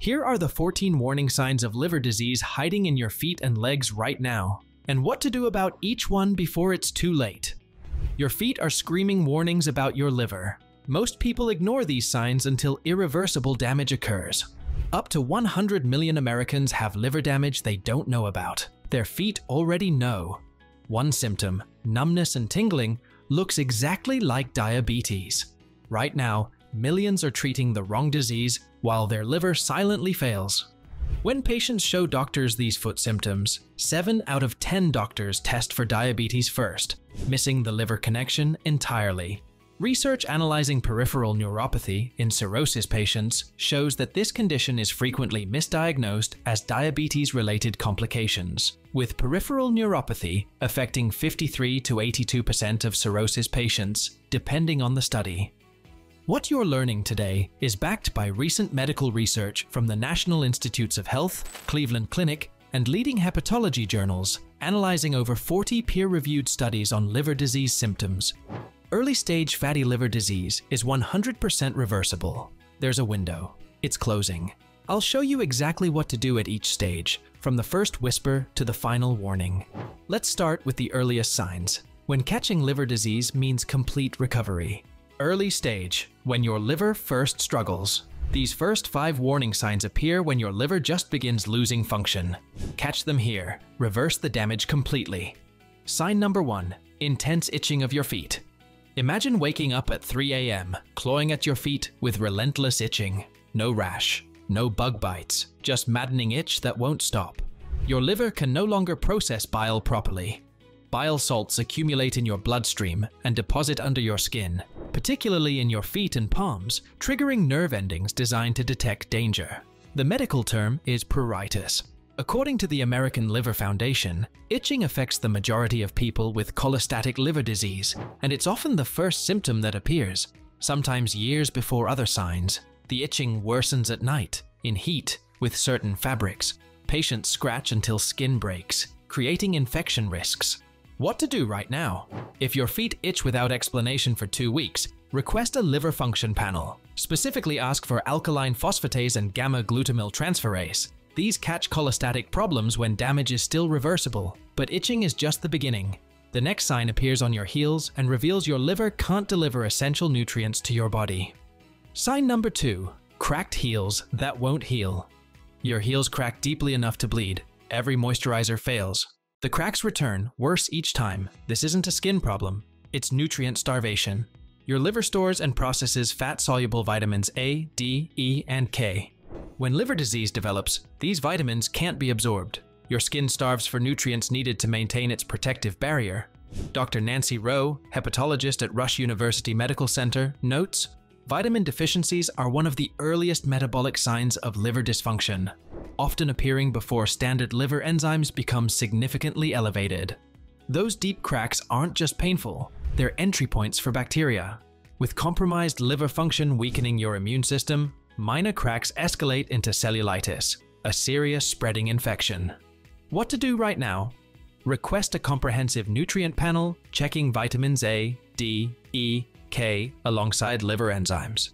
Here are the 14 warning signs of liver disease hiding in your feet and legs right now, and what to do about each one before it's too late. Your feet are screaming warnings about your liver. Most people ignore these signs until irreversible damage occurs. Up to 100 million Americans have liver damage they don't know about. Their feet already know. One symptom, numbness and tingling, looks exactly like diabetes. Right now, millions are treating the wrong disease while their liver silently fails. When patients show doctors these foot symptoms, 7 out of 10 doctors test for diabetes first, missing the liver connection entirely. Research analyzing peripheral neuropathy in cirrhosis patients shows that this condition is frequently misdiagnosed as diabetes related complications, with peripheral neuropathy affecting 53 to 82% of cirrhosis patients, depending on the study. What you're learning today is backed by recent medical research from the National Institutes of Health, Cleveland Clinic, and leading hepatology journals, analyzing over 40 peer reviewed studies on liver disease symptoms. Early stage fatty liver disease is 100% reversible. There's a window. It's closing. I'll show you exactly what to do at each stage, from the first whisper to the final warning. Let's start with the earliest signs. When catching liver disease means complete recovery. Early stage, when your liver first struggles. These first five warning signs appear when your liver just begins losing function. Catch them here. Reverse the damage completely. Sign number one, intense itching of your feet. Imagine waking up at 3 a.m., clawing at your feet with relentless itching. No rash, no bug bites, just maddening itch that won't stop. Your liver can no longer process bile properly. Bile salts accumulate in your bloodstream and deposit under your skin, particularly in your feet and palms, triggering nerve endings designed to detect danger. The medical term is pruritus, According to the American Liver Foundation, itching affects the majority of people with cholestatic liver disease, and it's often the first symptom that appears, sometimes years before other signs. The itching worsens at night, in heat, with certain fabrics. Patients scratch until skin breaks, creating infection risks. What to do right now? If your feet itch without explanation for two weeks, request a liver function panel. Specifically ask for alkaline phosphatase and gamma glutamyl transferase. These catch cholestatic problems when damage is still reversible, but itching is just the beginning. The next sign appears on your heels and reveals your liver can't deliver essential nutrients to your body. Sign number two, cracked heels that won't heal. Your heels crack deeply enough to bleed. Every moisturizer fails. The cracks return, worse each time. This isn't a skin problem, it's nutrient starvation. Your liver stores and processes fat-soluble vitamins A, D, E, and K. When liver disease develops, these vitamins can't be absorbed. Your skin starves for nutrients needed to maintain its protective barrier. Dr. Nancy Reau, hepatologist at Rush University Medical Center, notes vitamin deficiencies are one of the earliest metabolic signs of liver dysfunction, often appearing before standard liver enzymes become significantly elevated. Those deep cracks aren't just painful, they're entry points for bacteria. With compromised liver function weakening your immune system, minor cracks escalate into cellulitis, a serious spreading infection. What to do right now? Request a comprehensive nutrient panel checking vitamins A, D, E, K alongside liver enzymes.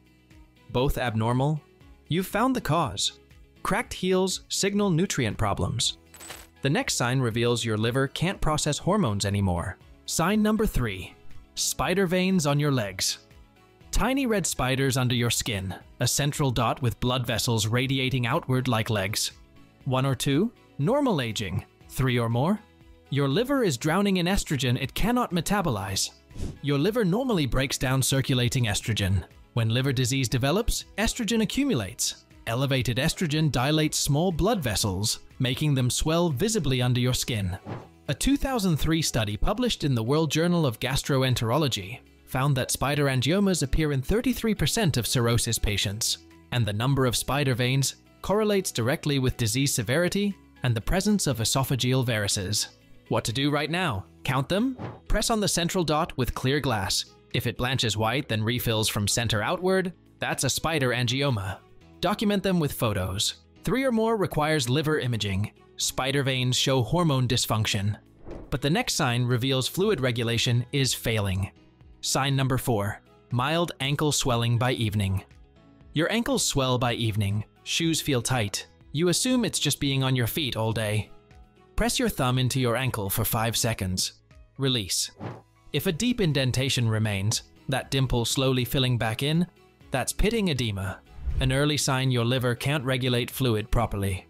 Both abnormal? You've found the cause. Cracked heels signal nutrient problems. The next sign reveals your liver can't process hormones anymore. Sign number three, spider veins on your legs. Tiny red spiders under your skin, a central dot with blood vessels radiating outward like legs. One or two? Normal aging. Three or more? Your liver is drowning in estrogen it cannot metabolize. Your liver normally breaks down circulating estrogen. When liver disease develops, estrogen accumulates. Elevated estrogen dilates small blood vessels, making them swell visibly under your skin. A 2003 study published in the World Journal of Gastroenterology found that spider angiomas appear in 33% of cirrhosis patients, and the number of spider veins correlates directly with disease severity and the presence of esophageal varices. What to do right now? Count them? Press on the central dot with clear glass. If it blanches white then refills from center outward, that's a spider angioma. Document them with photos. Three or more requires liver imaging. Spider veins show hormone dysfunction. But the next sign reveals fluid regulation is failing. Sign number four, mild ankle swelling by evening. Your ankles swell by evening, Shoes feel tight. You assume it's just being on your feet all day. Press your thumb into your ankle for 5 seconds. Release. If a deep indentation remains, that dimple slowly filling back in, that's pitting edema, an early sign your liver can't regulate fluid properly.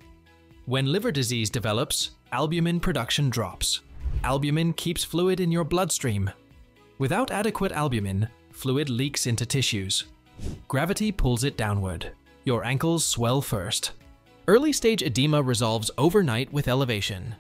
When liver disease develops, albumin production drops. Albumin keeps fluid in your bloodstream. Without adequate albumin, fluid leaks into tissues. Gravity pulls it downward. Your ankles swell first. Early stage edema resolves overnight with elevation.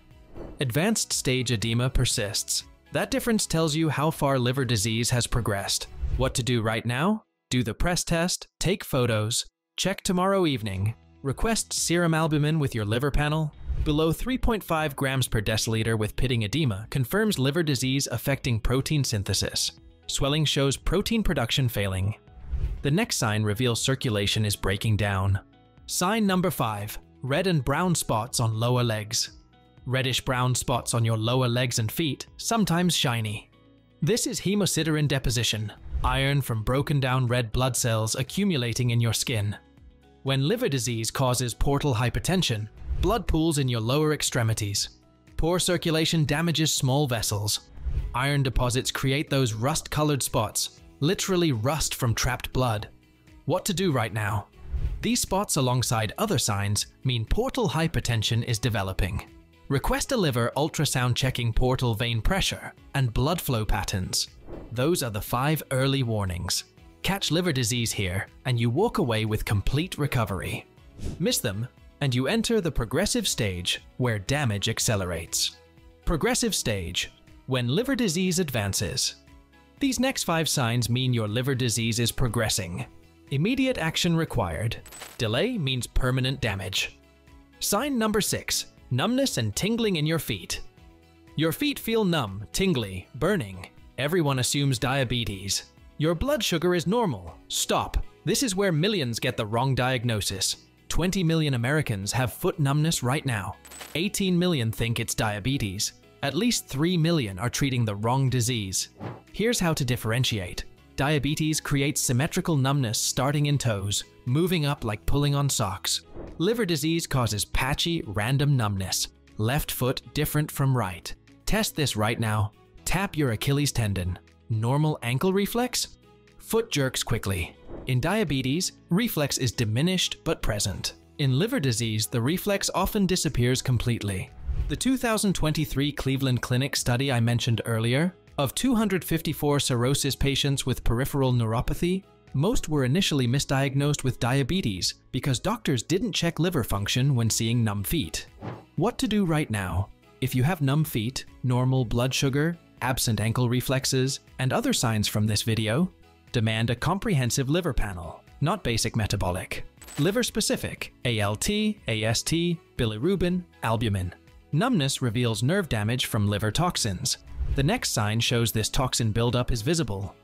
Advanced stage edema persists. That difference tells you how far liver disease has progressed. What to do right now? Do the press test, take photos, check tomorrow evening, request serum albumin with your liver panel. Below 3.5 grams per deciliter with pitting edema confirms liver disease affecting protein synthesis. Swelling shows protein production failing. The next sign reveals circulation is breaking down. Sign number 5. Red and brown spots on lower legs. Reddish brown spots on your lower legs and feet, sometimes shiny. This is hemosiderin deposition, iron from broken down red blood cells accumulating in your skin. When liver disease causes portal hypertension, blood pools in your lower extremities. Poor circulation damages small vessels. Iron deposits create those rust-colored spots, literally rust from trapped blood. What to do right now? These spots alongside other signs mean portal hypertension is developing. Request a liver ultrasound checking portal vein pressure and blood flow patterns. Those are the five early warnings. Catch liver disease here, and you walk away with complete recovery. Miss them, and you enter the progressive stage where damage accelerates. Progressive stage, when liver disease advances. These next five signs mean your liver disease is progressing. Immediate action required. Delay means permanent damage. Sign number six, numbness and tingling in your feet. Your feet feel numb, tingly, burning. Everyone assumes diabetes. Your blood sugar is normal. Stop. This is where millions get the wrong diagnosis. 20 million Americans have foot numbness right now. 18 million think it's diabetes. At least 3 million are treating the wrong disease. Here's how to differentiate. Diabetes creates symmetrical numbness starting in toes, moving up like pulling on socks. Liver disease causes patchy, random numbness. Left foot different from right. Test this right now. Tap your Achilles tendon. Normal ankle reflex? Foot jerks quickly. In diabetes, reflex is diminished but present. In liver disease, the reflex often disappears completely. The 2023 Cleveland Clinic study I mentioned earlier, of 254 cirrhosis patients with peripheral neuropathy, most were initially misdiagnosed with diabetes because doctors didn't check liver function when seeing numb feet. What to do right now? If you have numb feet, normal blood sugar, absent ankle reflexes, and other signs from this video, demand a comprehensive liver panel, not basic metabolic. Liver specific, ALT, AST, bilirubin, albumin. Numbness reveals nerve damage from liver toxins. The next sign shows this toxin buildup is visible.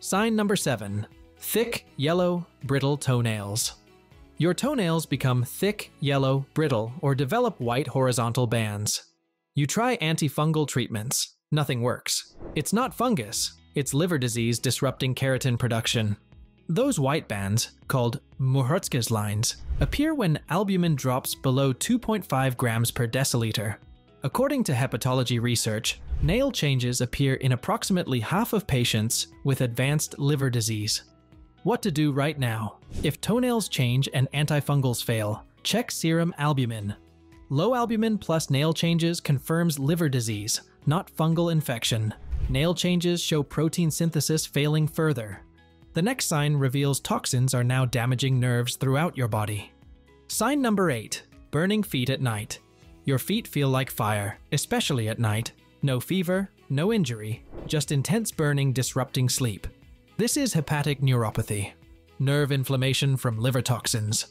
Sign number 7. Thick, yellow, brittle toenails. Your toenails become thick, yellow, brittle, or develop white horizontal bands. You try antifungal treatments. Nothing works. It's not fungus, it's liver disease disrupting keratin production. Those white bands, called Muehrcke's lines, appear when albumin drops below 2.5 grams per deciliter. According to hepatology research, nail changes appear in approximately half of patients with advanced liver disease. What to do right now? If toenails change and antifungals fail, check serum albumin. Low albumin plus nail changes confirms liver disease, not fungal infection. Nail changes show protein synthesis failing further. The next sign reveals toxins are now damaging nerves throughout your body. Sign number 8 Burning feet at night. Your feet feel like fire, especially at night. No fever, no injury, just intense burning disrupting sleep. This is hepatic neuropathy, nerve inflammation from liver toxins.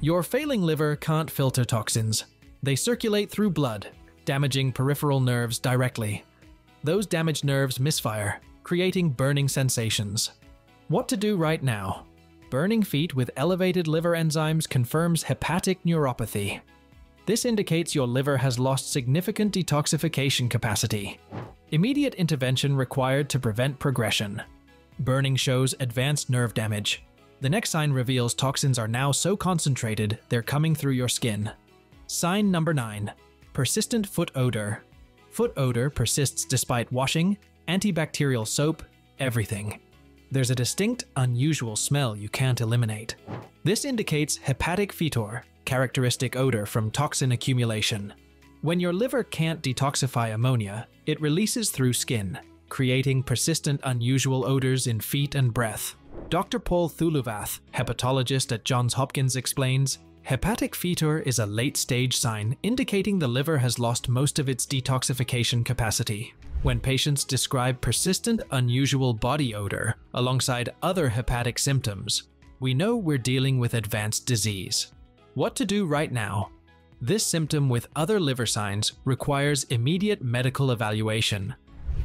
Your failing liver can't filter toxins. They circulate through blood, damaging peripheral nerves directly. Those damaged nerves misfire, creating burning sensations. What to do right now? Burning feet with elevated liver enzymes confirms hepatic neuropathy. This indicates your liver has lost significant detoxification capacity. Immediate intervention required to prevent progression. Burning shows advanced nerve damage. The next sign reveals toxins are now so concentrated they're coming through your skin. Sign number 9 Persistent foot odor. Foot odor persists despite washing, antibacterial soap, everything. There's a distinct, unusual smell you can't eliminate. This indicates hepatic fetor, characteristic odor from toxin accumulation. When your liver can't detoxify ammonia, it releases through skin, creating persistent unusual odors in feet and breath. Dr. Paul Thuluvath, hepatologist at Johns Hopkins, explains Hepatic fetor is a late stage sign indicating the liver has lost most of its detoxification capacity. When patients describe persistent, unusual body odor alongside other hepatic symptoms, we know we're dealing with advanced disease. What to do right now? This symptom with other liver signs requires immediate medical evaluation.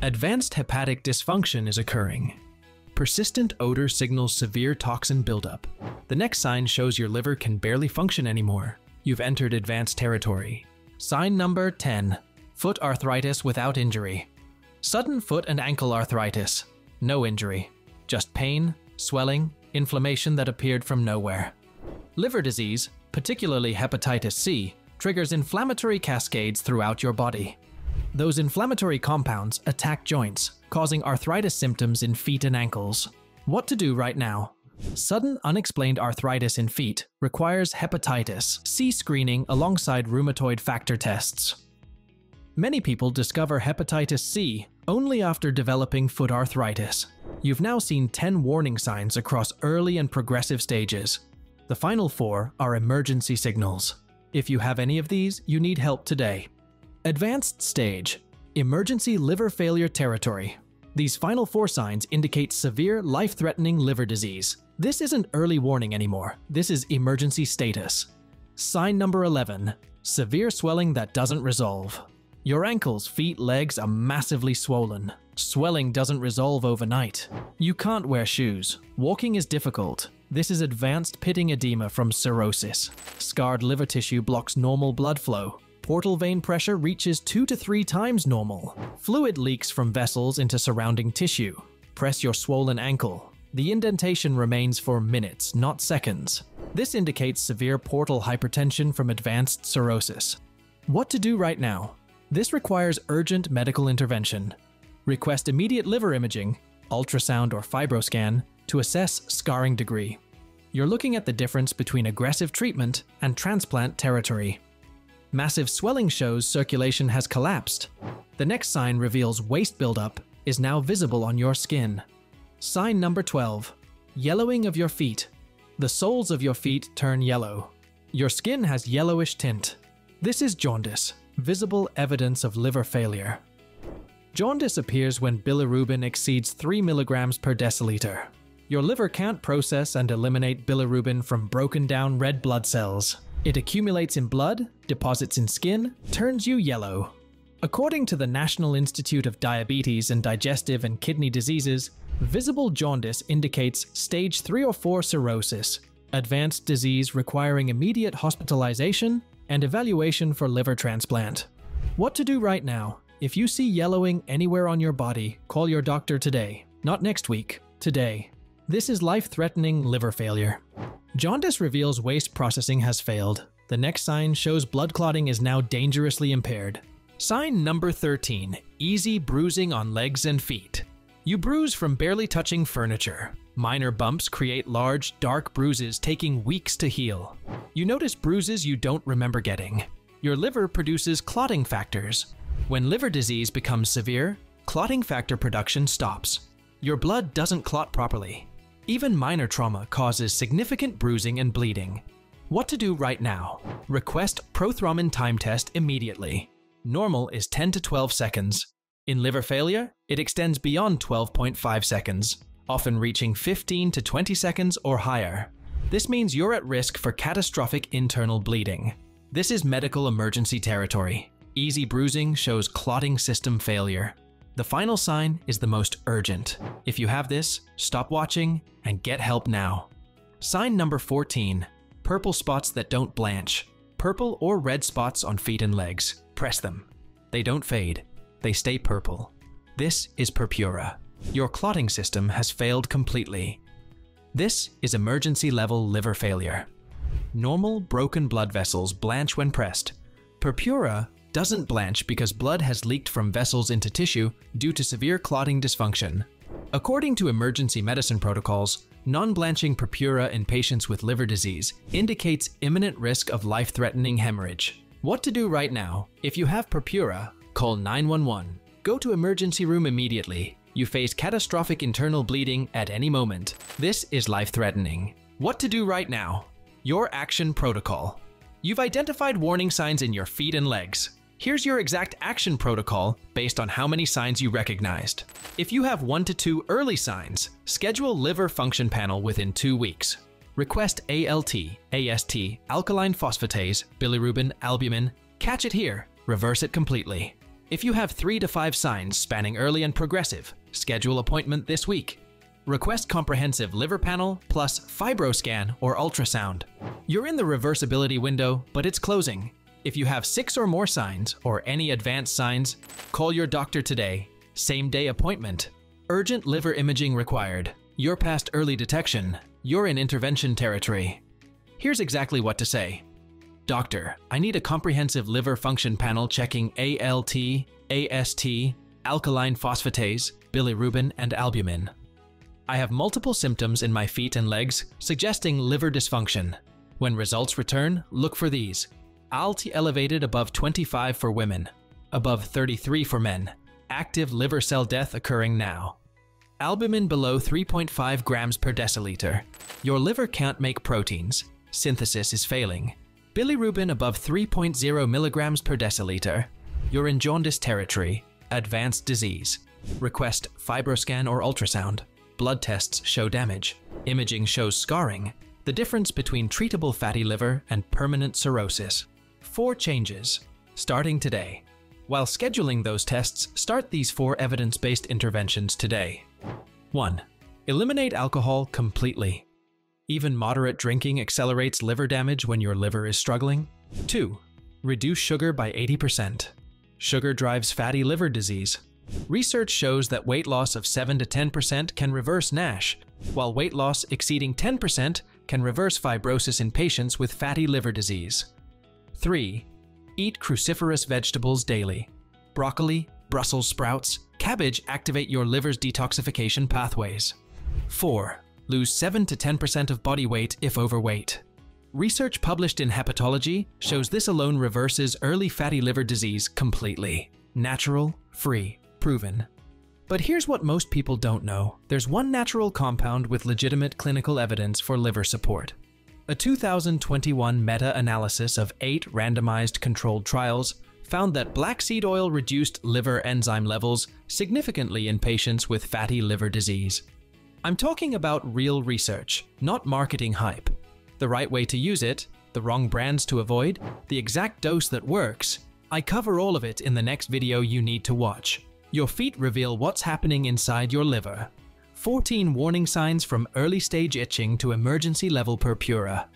Advanced hepatic dysfunction is occurring. Persistent odor signals severe toxin buildup. The next sign shows your liver can barely function anymore. You've entered advanced territory. Sign number 10 Foot arthritis without injury. Sudden foot and ankle arthritis. No injury. Just pain, swelling, inflammation that appeared from nowhere. Liver disease, particularly hepatitis C, triggers inflammatory cascades throughout your body. Those inflammatory compounds attack joints, causing arthritis symptoms in feet and ankles. What to do right now? Sudden unexplained arthritis in feet requires hepatitis C screening alongside rheumatoid factor tests. Many people discover hepatitis C only after developing foot arthritis. You've now seen 10 warning signs across early and progressive stages. The final four are emergency signals. If you have any of these, you need help today. Advanced stage Emergency liver failure territory. These final four signs indicate severe, life threatening liver disease. This isn't early warning anymore, this is emergency status. Sign number 11 Severe swelling that doesn't resolve. Your ankles, feet, legs are massively swollen. Swelling doesn't resolve overnight. You can't wear shoes. Walking is difficult. This is advanced pitting edema from cirrhosis. Scarred liver tissue blocks normal blood flow portal vein pressure reaches 2 to 3 times normal. Fluid leaks from vessels into surrounding tissue. Press your swollen ankle. The indentation remains for minutes, not seconds. This indicates severe portal hypertension from advanced cirrhosis. What to do right now? This requires urgent medical intervention. Request immediate liver imaging, ultrasound or fibroscan, to assess scarring degree. You're looking at the difference between aggressive treatment and transplant territory. Massive swelling shows circulation has collapsed. The next sign reveals waste buildup is now visible on your skin. Sign number 12 Yellowing of your feet. The soles of your feet turn yellow. Your skin has yellowish tint. This is jaundice, visible evidence of liver failure. Jaundice appears when bilirubin exceeds 3 mg per deciliter. Your liver can't process and eliminate bilirubin from broken down red blood cells. It accumulates in blood, deposits in skin, turns you yellow. According to the National Institute of Diabetes and Digestive and Kidney Diseases, visible jaundice indicates stage 3 or 4 cirrhosis, advanced disease requiring immediate hospitalization and evaluation for liver transplant. What to do right now? If you see yellowing anywhere on your body, call your doctor today. Not next week, today. This is life threatening liver failure. Jaundice reveals waste processing has failed. The next sign shows blood clotting is now dangerously impaired. Sign number 13 Easy bruising on legs and feet. You bruise from barely touching furniture. Minor bumps create large, dark bruises taking weeks to heal. You notice bruises you don't remember getting. Your liver produces clotting factors. When liver disease becomes severe, clotting factor production stops. Your blood doesn't clot properly. Even minor trauma causes significant bruising and bleeding. What to do right now? Request prothrombin time test immediately. Normal is 10 to 12 seconds. In liver failure, it extends beyond 12.5 seconds, often reaching 15 to 20 seconds or higher. This means you're at risk for catastrophic internal bleeding. This is medical emergency territory. Easy bruising shows clotting system failure. The final sign is the most urgent. If you have this, stop watching and get help now. Sign number 14 Purple spots that don't blanch. Purple or red spots on feet and legs. Press them. They don't fade, they stay purple. This is purpura. Your clotting system has failed completely. This is emergency level liver failure. Normal broken blood vessels blanch when pressed. Purpura doesn't blanch because blood has leaked from vessels into tissue due to severe clotting dysfunction. According to emergency medicine protocols, non-blanching purpura in patients with liver disease indicates imminent risk of life-threatening hemorrhage. What to do right now? If you have purpura, call 911. Go to emergency room immediately. You face catastrophic internal bleeding at any moment. This is life-threatening. What to do right now? Your action protocol. You've identified warning signs in your feet and legs. Here's your exact action protocol based on how many signs you recognized. If you have one to two early signs, schedule liver function panel within two weeks. Request ALT, AST, alkaline phosphatase, bilirubin, albumin, catch it here, reverse it completely. If you have three to five signs spanning early and progressive, schedule appointment this week. Request comprehensive liver panel plus fibroscan or ultrasound. You're in the reversibility window, but it's closing. If you have six or more signs, or any advanced signs, call your doctor today. Same day appointment. Urgent liver imaging required. You're past early detection. You're in intervention territory. Here's exactly what to say. Doctor, I need a comprehensive liver function panel checking ALT, AST, alkaline phosphatase, bilirubin, and albumin. I have multiple symptoms in my feet and legs suggesting liver dysfunction. When results return, look for these ALT elevated above 25 for women, above 33 for men, active liver cell death occurring now. Albumin below 3.5 grams per deciliter. Your liver can't make proteins. Synthesis is failing. Bilirubin above 3.0 milligrams per deciliter. You're in jaundice territory. Advanced disease. Request fibroscan or ultrasound. Blood tests show damage. Imaging shows scarring. The difference between treatable fatty liver and permanent cirrhosis four changes, starting today. While scheduling those tests, start these four evidence-based interventions today. 1. Eliminate alcohol completely. Even moderate drinking accelerates liver damage when your liver is struggling. 2. Reduce sugar by 80%. Sugar drives fatty liver disease. Research shows that weight loss of 7 to 10% can reverse NASH, while weight loss exceeding 10% can reverse fibrosis in patients with fatty liver disease. 3. Eat cruciferous vegetables daily. Broccoli, Brussels sprouts, cabbage activate your liver's detoxification pathways. 4. Lose 7 to 10% of body weight if overweight. Research published in Hepatology shows this alone reverses early fatty liver disease completely. Natural, free, proven. But here's what most people don't know. There's one natural compound with legitimate clinical evidence for liver support. A 2021 meta-analysis of eight randomized controlled trials found that black seed oil reduced liver enzyme levels significantly in patients with fatty liver disease. I'm talking about real research, not marketing hype. The right way to use it, the wrong brands to avoid, the exact dose that works. I cover all of it in the next video you need to watch. Your feet reveal what's happening inside your liver. 14 warning signs from early stage itching to emergency level purpura.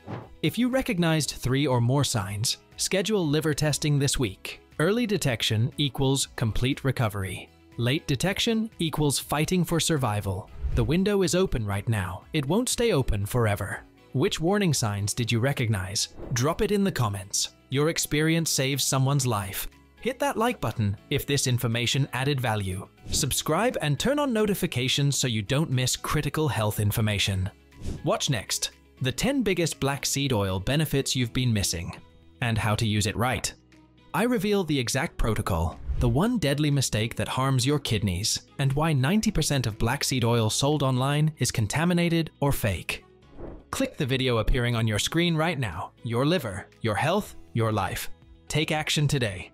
If you recognized three or more signs, schedule liver testing this week. Early detection equals complete recovery. Late detection equals fighting for survival. The window is open right now. It won't stay open forever. Which warning signs did you recognize? Drop it in the comments. Your experience saves someone's life. Hit that like button if this information added value. Subscribe and turn on notifications so you don't miss critical health information. Watch next. The 10 biggest black seed oil benefits you've been missing, and how to use it right. I reveal the exact protocol, the one deadly mistake that harms your kidneys, and why 90% of black seed oil sold online is contaminated or fake. Click the video appearing on your screen right now. Your liver, your health, your life. Take action today.